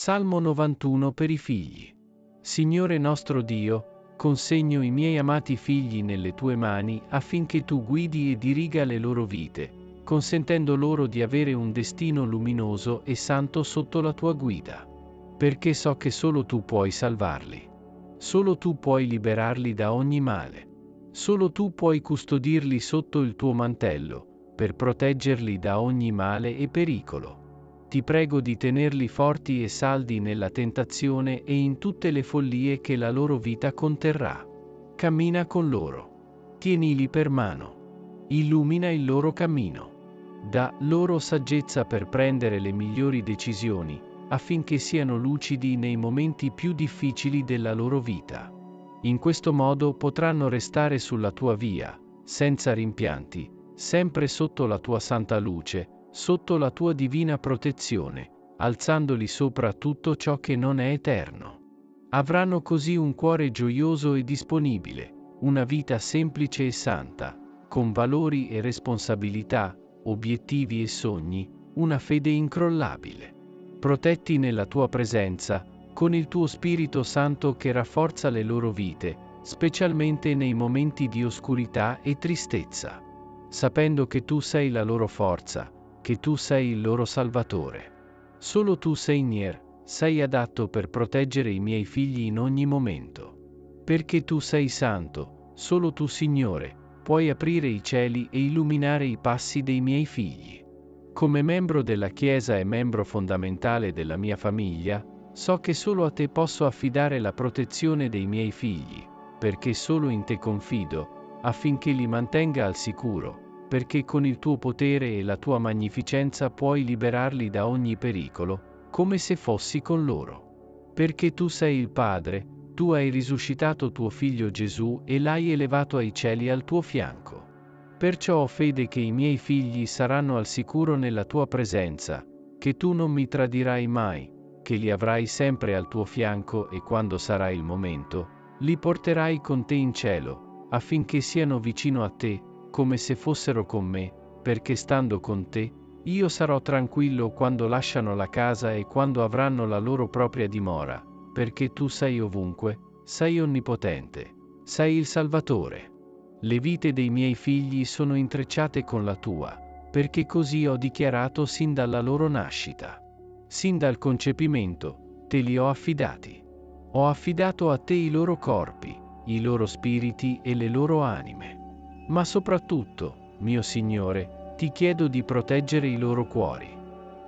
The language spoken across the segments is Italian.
Salmo 91 per i figli. Signore nostro Dio, consegno i miei amati figli nelle tue mani affinché tu guidi e diriga le loro vite, consentendo loro di avere un destino luminoso e santo sotto la tua guida. Perché so che solo tu puoi salvarli. Solo tu puoi liberarli da ogni male. Solo tu puoi custodirli sotto il tuo mantello, per proteggerli da ogni male e pericolo ti prego di tenerli forti e saldi nella tentazione e in tutte le follie che la loro vita conterrà. Cammina con loro. Tienili per mano. Illumina il loro cammino. Da loro saggezza per prendere le migliori decisioni, affinché siano lucidi nei momenti più difficili della loro vita. In questo modo potranno restare sulla tua via, senza rimpianti, sempre sotto la tua santa luce, sotto la tua divina protezione, alzandoli sopra tutto ciò che non è eterno. Avranno così un cuore gioioso e disponibile, una vita semplice e santa, con valori e responsabilità, obiettivi e sogni, una fede incrollabile. Protetti nella tua presenza, con il tuo Spirito Santo che rafforza le loro vite, specialmente nei momenti di oscurità e tristezza. Sapendo che tu sei la loro forza, che tu sei il loro Salvatore. Solo tu sei Nier, sei adatto per proteggere i miei figli in ogni momento. Perché tu sei santo, solo tu Signore, puoi aprire i cieli e illuminare i passi dei miei figli. Come membro della Chiesa e membro fondamentale della mia famiglia, so che solo a te posso affidare la protezione dei miei figli, perché solo in te confido, affinché li mantenga al sicuro, perché con il tuo potere e la tua magnificenza puoi liberarli da ogni pericolo, come se fossi con loro. Perché tu sei il Padre, tu hai risuscitato tuo figlio Gesù e l'hai elevato ai cieli al tuo fianco. Perciò ho fede che i miei figli saranno al sicuro nella tua presenza, che tu non mi tradirai mai, che li avrai sempre al tuo fianco e quando sarà il momento, li porterai con te in cielo, affinché siano vicino a te, come se fossero con me, perché stando con te, io sarò tranquillo quando lasciano la casa e quando avranno la loro propria dimora, perché tu sei ovunque, sei onnipotente, sei il Salvatore. Le vite dei miei figli sono intrecciate con la tua, perché così ho dichiarato sin dalla loro nascita. Sin dal concepimento, te li ho affidati. Ho affidato a te i loro corpi, i loro spiriti e le loro anime. Ma soprattutto, mio Signore, ti chiedo di proteggere i loro cuori.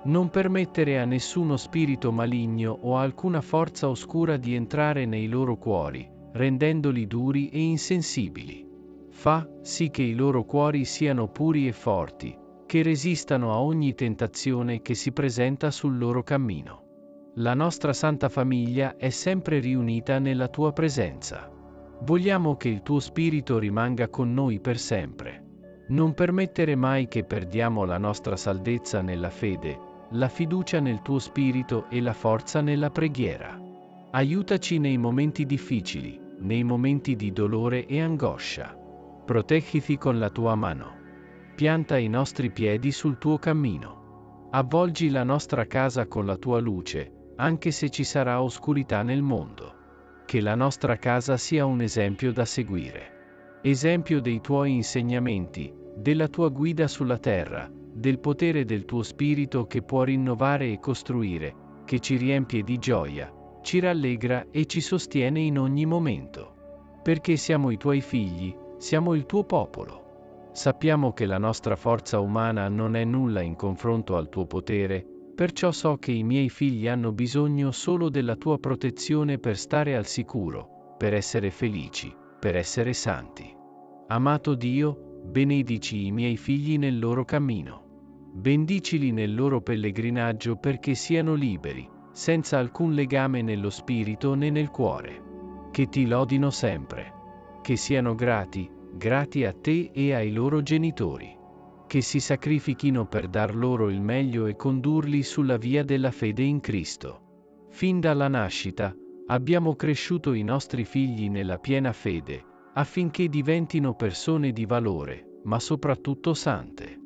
Non permettere a nessuno spirito maligno o a alcuna forza oscura di entrare nei loro cuori, rendendoli duri e insensibili. Fa sì che i loro cuori siano puri e forti, che resistano a ogni tentazione che si presenta sul loro cammino. La nostra Santa Famiglia è sempre riunita nella tua presenza. Vogliamo che il tuo spirito rimanga con noi per sempre. Non permettere mai che perdiamo la nostra saldezza nella fede, la fiducia nel tuo spirito e la forza nella preghiera. Aiutaci nei momenti difficili, nei momenti di dolore e angoscia. Proteggiti con la tua mano. Pianta i nostri piedi sul tuo cammino. Avvolgi la nostra casa con la tua luce, anche se ci sarà oscurità nel mondo che la nostra casa sia un esempio da seguire. Esempio dei tuoi insegnamenti, della tua guida sulla terra, del potere del tuo spirito che può rinnovare e costruire, che ci riempie di gioia, ci rallegra e ci sostiene in ogni momento. Perché siamo i tuoi figli, siamo il tuo popolo. Sappiamo che la nostra forza umana non è nulla in confronto al tuo potere, Perciò so che i miei figli hanno bisogno solo della tua protezione per stare al sicuro, per essere felici, per essere santi. Amato Dio, benedici i miei figli nel loro cammino. Bendicili nel loro pellegrinaggio perché siano liberi, senza alcun legame nello spirito né nel cuore. Che ti lodino sempre. Che siano grati, grati a te e ai loro genitori che si sacrifichino per dar loro il meglio e condurli sulla via della fede in Cristo. Fin dalla nascita, abbiamo cresciuto i nostri figli nella piena fede, affinché diventino persone di valore, ma soprattutto sante.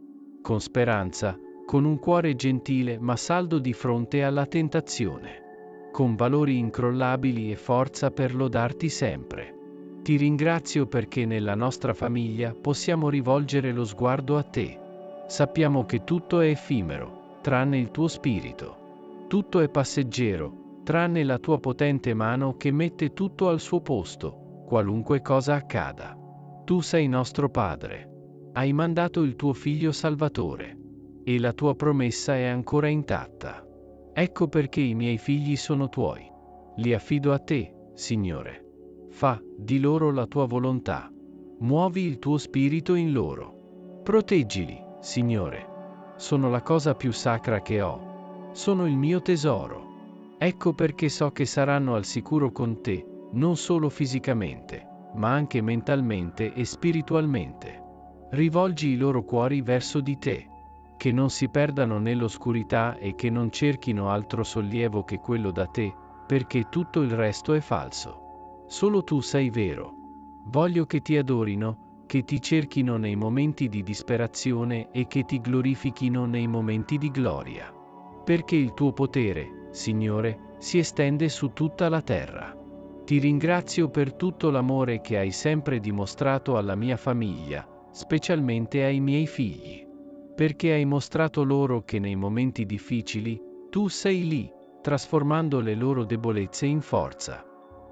Con speranza, con un cuore gentile ma saldo di fronte alla tentazione. con valori incrollabili e forza per lodarti sempre. Ti ringrazio perché nella nostra famiglia possiamo rivolgere lo sguardo a te. Sappiamo che tutto è effimero, tranne il tuo spirito. Tutto è passeggero, tranne la tua potente mano che mette tutto al suo posto, qualunque cosa accada. Tu sei nostro Padre. Hai mandato il tuo Figlio Salvatore. E la tua promessa è ancora intatta. Ecco perché i miei figli sono tuoi. Li affido a te, Signore. Fa di loro la tua volontà. Muovi il tuo spirito in loro. Proteggili, Signore. Sono la cosa più sacra che ho. Sono il mio tesoro. Ecco perché so che saranno al sicuro con te, non solo fisicamente, ma anche mentalmente e spiritualmente. Rivolgi i loro cuori verso di te, che non si perdano nell'oscurità e che non cerchino altro sollievo che quello da te, perché tutto il resto è falso. Solo tu sei vero. Voglio che ti adorino, che ti cerchino nei momenti di disperazione e che ti glorifichino nei momenti di gloria. Perché il tuo potere, Signore, si estende su tutta la terra. Ti ringrazio per tutto l'amore che hai sempre dimostrato alla mia famiglia, specialmente ai miei figli. Perché hai mostrato loro che nei momenti difficili, tu sei lì, trasformando le loro debolezze in forza.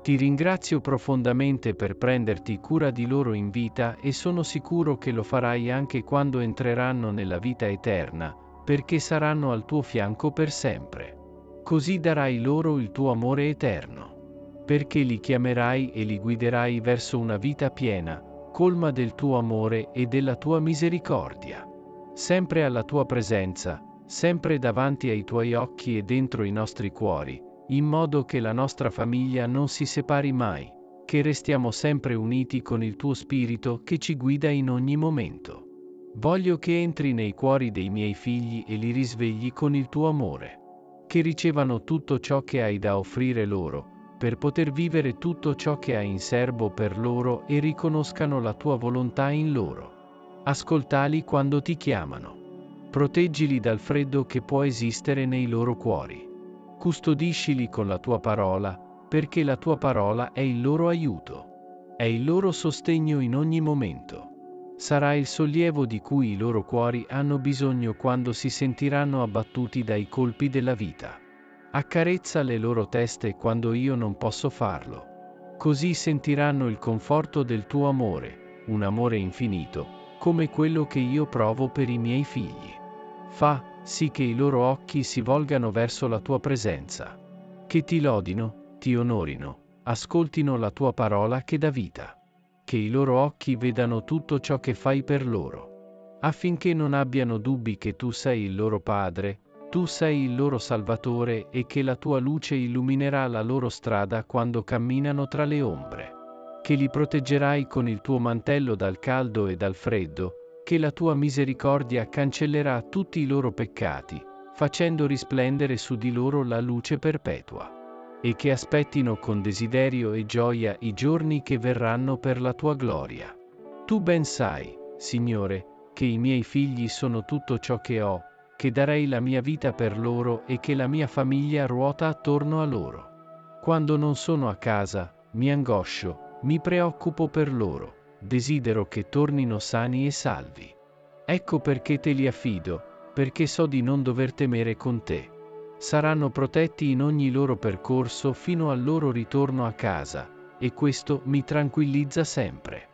Ti ringrazio profondamente per prenderti cura di loro in vita e sono sicuro che lo farai anche quando entreranno nella vita eterna, perché saranno al tuo fianco per sempre. Così darai loro il tuo amore eterno. Perché li chiamerai e li guiderai verso una vita piena, colma del tuo amore e della tua misericordia. Sempre alla tua presenza, sempre davanti ai tuoi occhi e dentro i nostri cuori, in modo che la nostra famiglia non si separi mai, che restiamo sempre uniti con il tuo spirito che ci guida in ogni momento. Voglio che entri nei cuori dei miei figli e li risvegli con il tuo amore, che ricevano tutto ciò che hai da offrire loro, per poter vivere tutto ciò che hai in serbo per loro e riconoscano la tua volontà in loro. Ascoltali quando ti chiamano. Proteggili dal freddo che può esistere nei loro cuori custodiscili con la tua parola, perché la tua parola è il loro aiuto, è il loro sostegno in ogni momento. Sarà il sollievo di cui i loro cuori hanno bisogno quando si sentiranno abbattuti dai colpi della vita. Accarezza le loro teste quando io non posso farlo. Così sentiranno il conforto del tuo amore, un amore infinito, come quello che io provo per i miei figli. Fa, sì che i loro occhi si volgano verso la tua presenza. Che ti lodino, ti onorino, ascoltino la tua parola che dà vita. Che i loro occhi vedano tutto ciò che fai per loro. Affinché non abbiano dubbi che tu sei il loro Padre, tu sei il loro Salvatore e che la tua luce illuminerà la loro strada quando camminano tra le ombre. Che li proteggerai con il tuo mantello dal caldo e dal freddo, che la tua misericordia cancellerà tutti i loro peccati, facendo risplendere su di loro la luce perpetua, e che aspettino con desiderio e gioia i giorni che verranno per la tua gloria. Tu ben sai, Signore, che i miei figli sono tutto ciò che ho, che darei la mia vita per loro e che la mia famiglia ruota attorno a loro. Quando non sono a casa, mi angoscio, mi preoccupo per loro desidero che tornino sani e salvi. Ecco perché te li affido, perché so di non dover temere con te. Saranno protetti in ogni loro percorso fino al loro ritorno a casa, e questo mi tranquillizza sempre.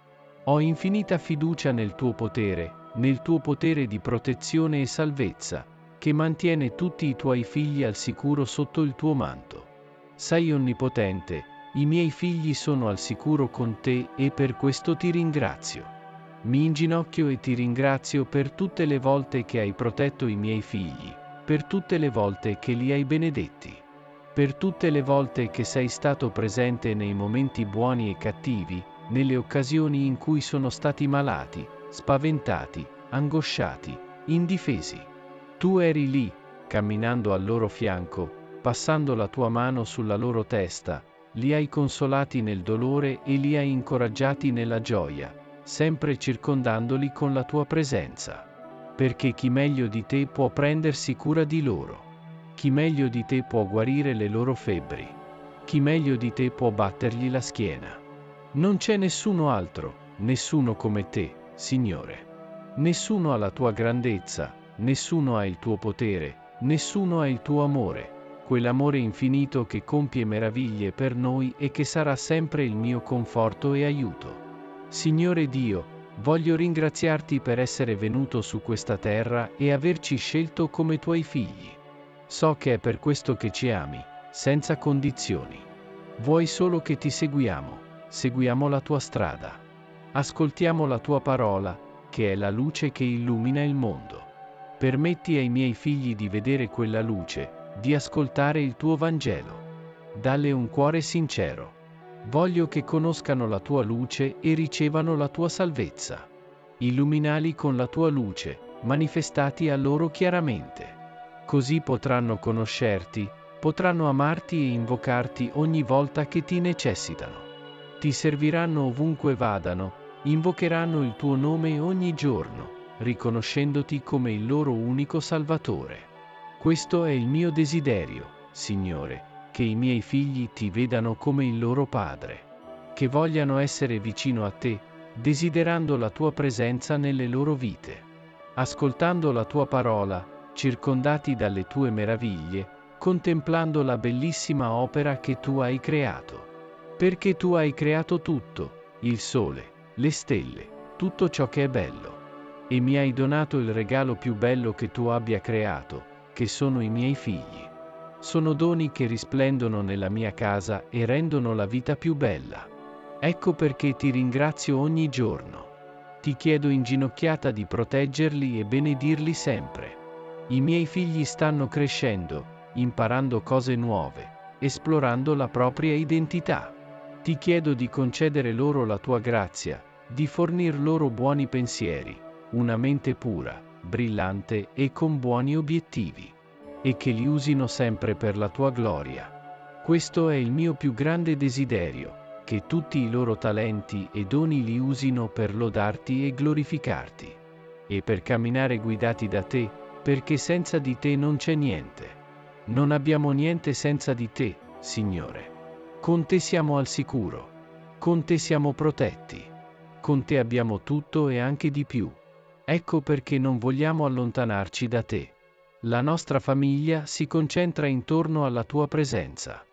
Ho infinita fiducia nel tuo potere, nel tuo potere di protezione e salvezza, che mantiene tutti i tuoi figli al sicuro sotto il tuo manto. Sei onnipotente, i miei figli sono al sicuro con te e per questo ti ringrazio. Mi inginocchio e ti ringrazio per tutte le volte che hai protetto i miei figli, per tutte le volte che li hai benedetti, per tutte le volte che sei stato presente nei momenti buoni e cattivi, nelle occasioni in cui sono stati malati, spaventati, angosciati, indifesi. Tu eri lì, camminando al loro fianco, passando la tua mano sulla loro testa, li hai consolati nel dolore e li hai incoraggiati nella gioia, sempre circondandoli con la tua presenza. Perché chi meglio di te può prendersi cura di loro? Chi meglio di te può guarire le loro febbri? Chi meglio di te può battergli la schiena? Non c'è nessuno altro, nessuno come te, Signore. Nessuno ha la tua grandezza, nessuno ha il tuo potere, nessuno ha il tuo amore, quell'amore infinito che compie meraviglie per noi e che sarà sempre il mio conforto e aiuto. Signore Dio, voglio ringraziarti per essere venuto su questa terra e averci scelto come tuoi figli. So che è per questo che ci ami, senza condizioni. Vuoi solo che ti seguiamo, seguiamo la tua strada. Ascoltiamo la tua parola, che è la luce che illumina il mondo. Permetti ai miei figli di vedere quella luce, di ascoltare il tuo Vangelo. Dalle un cuore sincero. Voglio che conoscano la tua luce e ricevano la tua salvezza. Illuminali con la tua luce, manifestati a loro chiaramente. Così potranno conoscerti, potranno amarti e invocarti ogni volta che ti necessitano. Ti serviranno ovunque vadano, invocheranno il tuo nome ogni giorno, riconoscendoti come il loro unico Salvatore. Questo è il mio desiderio, Signore, che i miei figli ti vedano come il loro Padre, che vogliano essere vicino a te, desiderando la tua presenza nelle loro vite. Ascoltando la tua parola, circondati dalle tue meraviglie, contemplando la bellissima opera che tu hai creato. Perché tu hai creato tutto, il sole, le stelle, tutto ciò che è bello. E mi hai donato il regalo più bello che tu abbia creato, che sono i miei figli. Sono doni che risplendono nella mia casa e rendono la vita più bella. Ecco perché ti ringrazio ogni giorno. Ti chiedo inginocchiata di proteggerli e benedirli sempre. I miei figli stanno crescendo, imparando cose nuove, esplorando la propria identità. Ti chiedo di concedere loro la tua grazia, di fornir loro buoni pensieri, una mente pura, brillante e con buoni obiettivi. E che li usino sempre per la tua gloria. Questo è il mio più grande desiderio, che tutti i loro talenti e doni li usino per lodarti e glorificarti. E per camminare guidati da te, perché senza di te non c'è niente. Non abbiamo niente senza di te, Signore. Con te siamo al sicuro. Con te siamo protetti. Con te abbiamo tutto e anche di più. Ecco perché non vogliamo allontanarci da te. La nostra famiglia si concentra intorno alla tua presenza.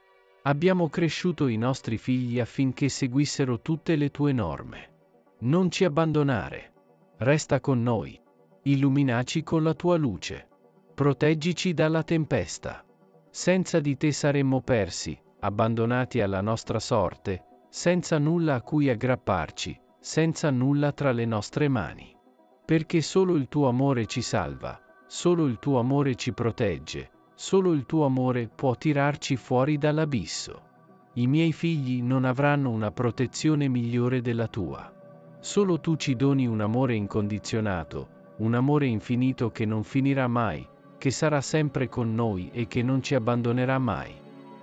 Abbiamo cresciuto i nostri figli affinché seguissero tutte le tue norme. Non ci abbandonare. Resta con noi illuminaci con la tua luce. Proteggici dalla tempesta. Senza di te saremmo persi, abbandonati alla nostra sorte, senza nulla a cui aggrapparci, senza nulla tra le nostre mani. Perché solo il tuo amore ci salva, solo il tuo amore ci protegge, solo il tuo amore può tirarci fuori dall'abisso. I miei figli non avranno una protezione migliore della tua. Solo tu ci doni un amore incondizionato, un amore infinito che non finirà mai, che sarà sempre con noi e che non ci abbandonerà mai.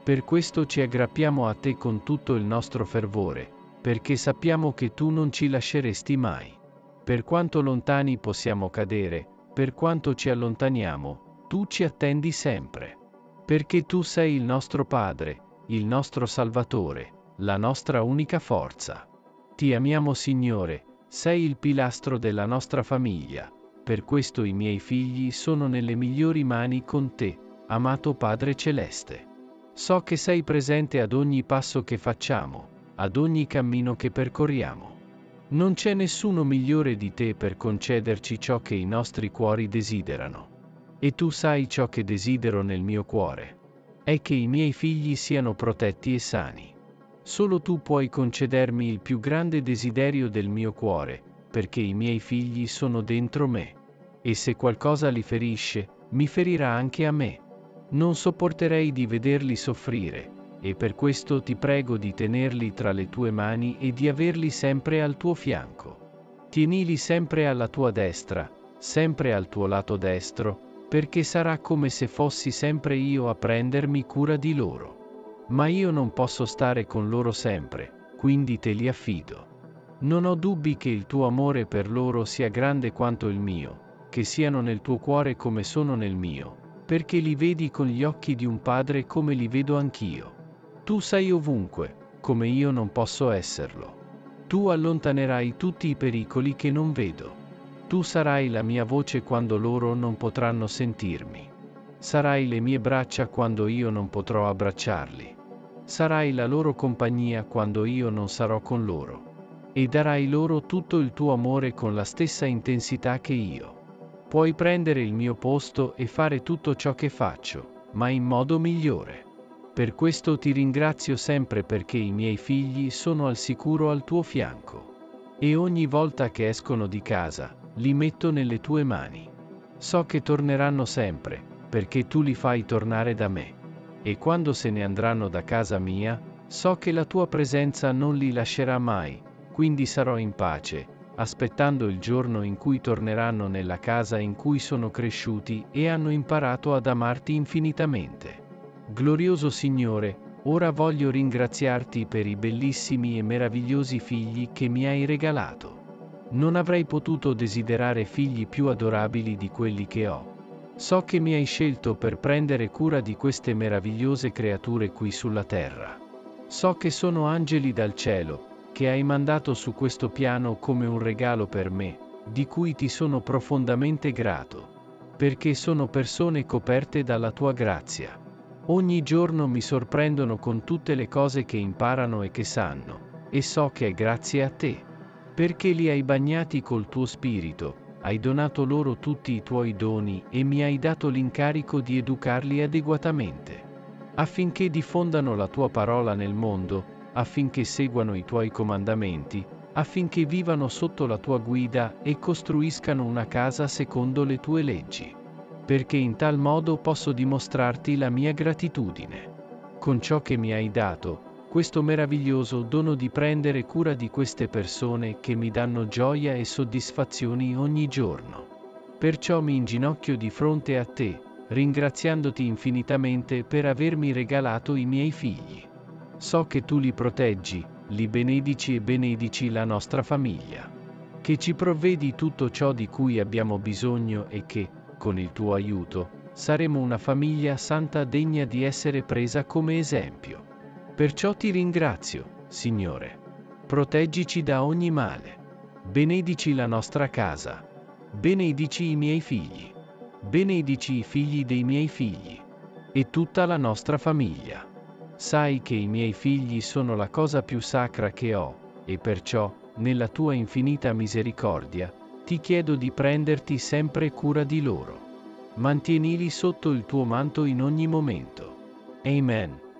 Per questo ci aggrappiamo a te con tutto il nostro fervore, perché sappiamo che tu non ci lasceresti mai. Per quanto lontani possiamo cadere, per quanto ci allontaniamo, tu ci attendi sempre. Perché tu sei il nostro Padre, il nostro Salvatore, la nostra unica forza. Ti amiamo Signore, sei il pilastro della nostra famiglia per questo i miei figli sono nelle migliori mani con te, amato Padre Celeste. So che sei presente ad ogni passo che facciamo, ad ogni cammino che percorriamo. Non c'è nessuno migliore di te per concederci ciò che i nostri cuori desiderano. E tu sai ciò che desidero nel mio cuore. È che i miei figli siano protetti e sani. Solo tu puoi concedermi il più grande desiderio del mio cuore, perché i miei figli sono dentro me. E se qualcosa li ferisce, mi ferirà anche a me. Non sopporterei di vederli soffrire, e per questo ti prego di tenerli tra le tue mani e di averli sempre al tuo fianco. Tienili sempre alla tua destra, sempre al tuo lato destro, perché sarà come se fossi sempre io a prendermi cura di loro. Ma io non posso stare con loro sempre, quindi te li affido. Non ho dubbi che il tuo amore per loro sia grande quanto il mio, che siano nel tuo cuore come sono nel mio, perché li vedi con gli occhi di un padre come li vedo anch'io. Tu sei ovunque, come io non posso esserlo. Tu allontanerai tutti i pericoli che non vedo. Tu sarai la mia voce quando loro non potranno sentirmi. Sarai le mie braccia quando io non potrò abbracciarli. Sarai la loro compagnia quando io non sarò con loro. E darai loro tutto il tuo amore con la stessa intensità che io. Puoi prendere il mio posto e fare tutto ciò che faccio, ma in modo migliore. Per questo ti ringrazio sempre perché i miei figli sono al sicuro al tuo fianco. E ogni volta che escono di casa, li metto nelle tue mani. So che torneranno sempre, perché tu li fai tornare da me. E quando se ne andranno da casa mia, so che la tua presenza non li lascerà mai, quindi sarò in pace, aspettando il giorno in cui torneranno nella casa in cui sono cresciuti e hanno imparato ad amarti infinitamente. Glorioso Signore, ora voglio ringraziarti per i bellissimi e meravigliosi figli che mi hai regalato. Non avrei potuto desiderare figli più adorabili di quelli che ho. So che mi hai scelto per prendere cura di queste meravigliose creature qui sulla terra. So che sono angeli dal cielo, che hai mandato su questo piano come un regalo per me, di cui ti sono profondamente grato. Perché sono persone coperte dalla tua grazia. Ogni giorno mi sorprendono con tutte le cose che imparano e che sanno, e so che è grazie a te. Perché li hai bagnati col tuo spirito, hai donato loro tutti i tuoi doni e mi hai dato l'incarico di educarli adeguatamente. Affinché diffondano la tua parola nel mondo, affinché seguano i tuoi comandamenti, affinché vivano sotto la tua guida e costruiscano una casa secondo le tue leggi. Perché in tal modo posso dimostrarti la mia gratitudine. Con ciò che mi hai dato, questo meraviglioso dono di prendere cura di queste persone che mi danno gioia e soddisfazioni ogni giorno. Perciò mi inginocchio di fronte a te, ringraziandoti infinitamente per avermi regalato i miei figli. So che tu li proteggi, li benedici e benedici la nostra famiglia. Che ci provvedi tutto ciò di cui abbiamo bisogno e che, con il tuo aiuto, saremo una famiglia santa degna di essere presa come esempio. Perciò ti ringrazio, Signore. Proteggici da ogni male. Benedici la nostra casa. Benedici i miei figli. Benedici i figli dei miei figli. E tutta la nostra famiglia. Sai che i miei figli sono la cosa più sacra che ho, e perciò, nella tua infinita misericordia, ti chiedo di prenderti sempre cura di loro. Mantienili sotto il tuo manto in ogni momento. Amen.